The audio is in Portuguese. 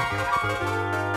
Música